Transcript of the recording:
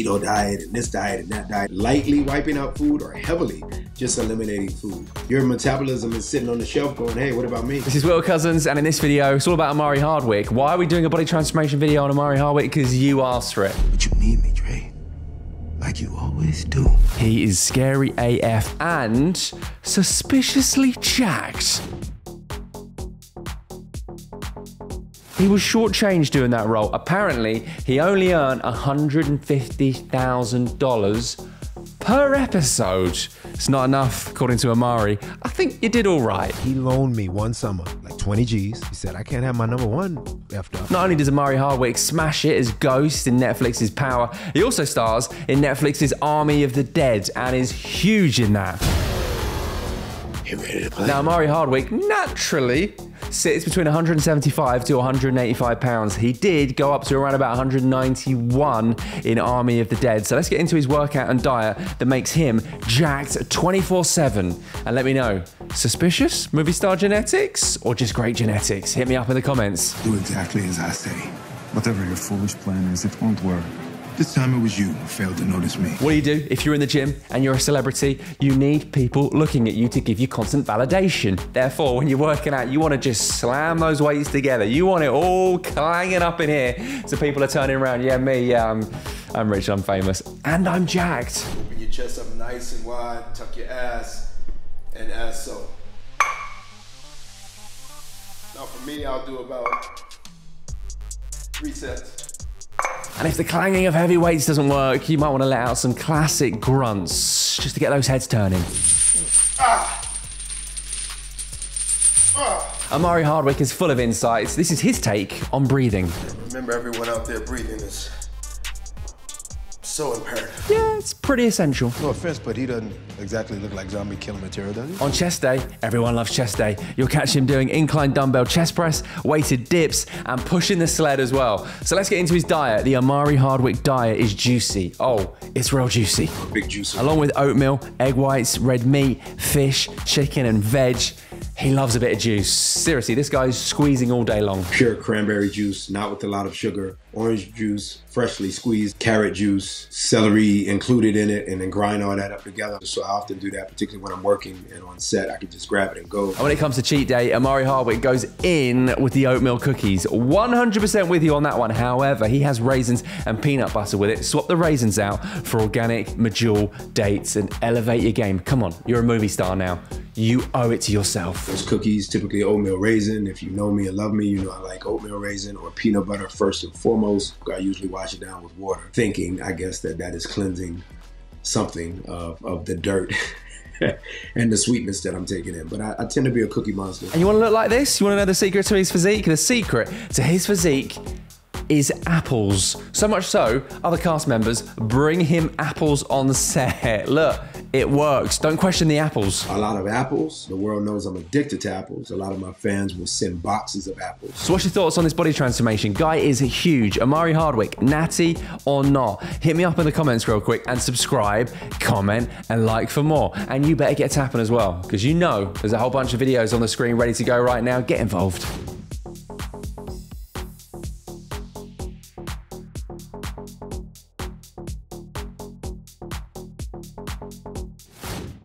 keto diet and this diet and that diet, lightly wiping out food or heavily just eliminating food. Your metabolism is sitting on the shelf going, hey, what about me? This is Will Cozens, and in this video, it's all about Omari Hardwick. Why are we doing a body transformation video on Omari Hardwick? Because you asked for it. But you need me, Dre. Like you always do. He is scary AF and suspiciously jacked. He was shortchanged doing that role. Apparently, he only earned $150,000 per episode. It's not enough, according to Omari. I think you did all right. He loaned me one summer, like 20 G's. He said, I can't have my number one effed up. Not only does Omari Hardwick smash it as Ghost in Netflix's Power, he also stars in Netflix's Army of the Dead and is huge in that. You ready to play? Now, Omari Hardwick naturally sits between 175 to 185 pounds. He did go up to around about 191 in Army of the Dead. So let's get into his workout and diet that makes him jacked 24 7. And let me know suspicious movie star genetics or just great genetics? Hit me up in the comments. Do exactly as I say. Whatever your foolish plan is, it won't work. This time it was you who failed to notice me. What do you do if you're in the gym and you're a celebrity? You need people looking at you to give you constant validation. Therefore, when you're working out, you want to just slam those weights together. You want it all clanging up in here so people are turning around. Yeah, me, yeah, I'm, I'm rich, I'm famous, and I'm jacked. Open your chest up nice and wide, tuck your ass, and as so. Now for me, I'll do about three sets. And if the clanging of heavy weights doesn't work, you might want to let out some classic grunts just to get those heads turning. Ah. Omari Hardwick is full of insights. This is his take on breathing. Remember, everyone out there breathing is so imperative. Yeah, it's pretty essential. No offense, but he doesn't exactly look like zombie killing material, does he? On chest day, everyone loves chest day. You'll catch him doing incline dumbbell chest press, weighted dips, and pushing the sled as well. So let's get into his diet. The Omari Hardwick diet is juicy. Oh, it's real juicy. Big juice. Along with oatmeal, egg whites, red meat, fish, chicken, and veg. He loves a bit of juice. Seriously, this guy's squeezing all day long. Pure cranberry juice, not with a lot of sugar. Orange juice, freshly squeezed. Carrot juice, celery included in it, and then grind all that up together. So I often do that, particularly when I'm working and on set. I can just grab it and go. And when it comes to cheat day, Omari Hardwick goes in with the oatmeal cookies. 100% with you on that one. However, he has raisins and peanut butter with it. Swap the raisins out for organic Medjool dates and elevate your game. Come on, you're a movie star now. You owe it to yourself. Those cookies, typically oatmeal raisin. If you know me and love me, you know I like oatmeal raisin or peanut butter first and foremost. I usually wash it down with water, thinking, I guess, that that is cleansing something of, of the dirt and the sweetness that I'm taking in. But I, I tend to be a cookie monster. And you want to look like this? You want to know the secret to his physique? The secret to his physique is apples. So much so, other cast members bring him apples on set. Look, it works. Don't question the apples. A lot of apples. The world knows I'm addicted to apples. A lot of my fans will send boxes of apples. So what's your thoughts on this body transformation? Guy is huge. Omari Hardwick, natty or not? Hit me up in the comments real quick and subscribe, comment, and like for more. And you better get tapping as well, because you know there's a whole bunch of videos on the screen ready to go right now. Get involved.